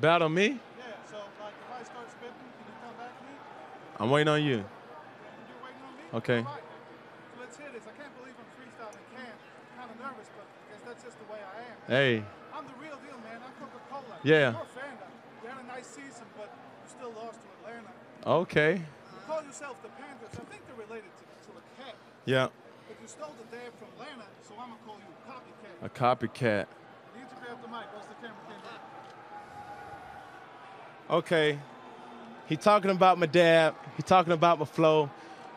Battle me? Yeah, so like if I start spitting, can you come back to me? I'm waiting on you. You're waiting on me? Okay. Right. So let's hear this. I can't believe I'm freestyling Cam. Kind of nervous, but I guess that's just the way I am. Hey. I'm the real deal, man. I'm Coca-Cola. Yeah. You're a fan of. You had a nice season, but you still lost to Atlanta. Okay. You call yourself the Panthers. I think they're related to, to a cat. Yeah. But you stole the dab from Atlanta, so I'm gonna call you a copycat. A copycat. Need to be up the mic. What's the camera? Okay. He talking about my dab. He talking about my flow.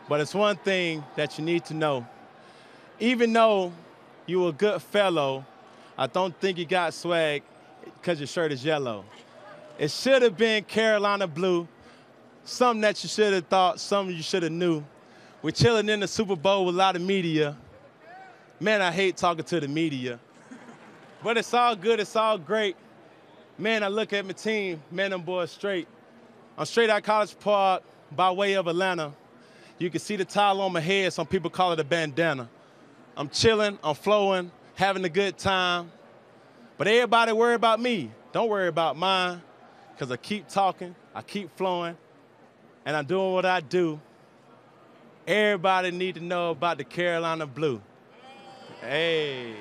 But it's one thing that you need to know. Even though you a good fellow, I don't think you got swag because your shirt is yellow. It should have been Carolina blue. Something that you should have thought, something you should have knew. We're chilling in the Super Bowl with a lot of media. Man, I hate talking to the media. But it's all good, it's all great. Man, I look at my team, man, them boys straight. I'm straight out College Park by way of Atlanta. You can see the towel on my head, some people call it a bandana. I'm chilling, I'm flowing, having a good time. But everybody worry about me. Don't worry about mine, because I keep talking, I keep flowing, and I'm doing what I do. Everybody need to know about the Carolina Blue. Hey.